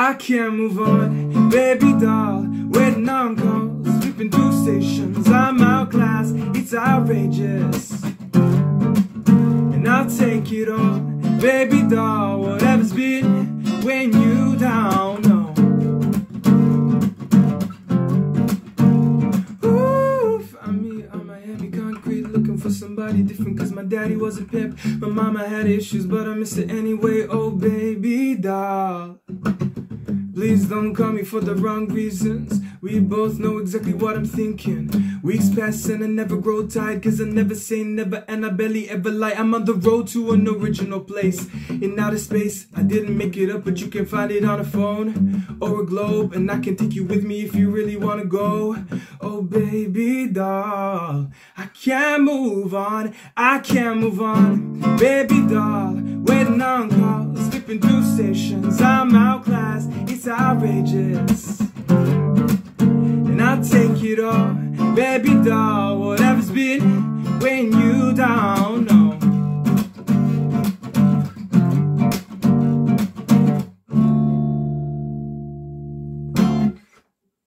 I can't move on, baby doll. Waiting on calls, flipping through stations. I'm outclassed, it's outrageous. And I'll take it all, baby doll. Whatever's been weighing you down. Find me on Miami concrete looking for somebody different. Cause my daddy was a pimp, my mama had issues, but I miss it anyway. Oh, baby doll. Please don't call me for the wrong reasons. We both know exactly what I'm thinking. Weeks pass and I never grow tired. Cause I never say never and I barely ever lie. I'm on the road to an original place in outer space. I didn't make it up, but you can find it on a phone or a globe. And I can take you with me if you really wanna go. Oh, baby doll, I can't move on. I can't move on. Baby doll, calls, skipping through stations. I'm outclassed, it's outrageous. And I'll take it all, baby doll, whatever's been weighing you.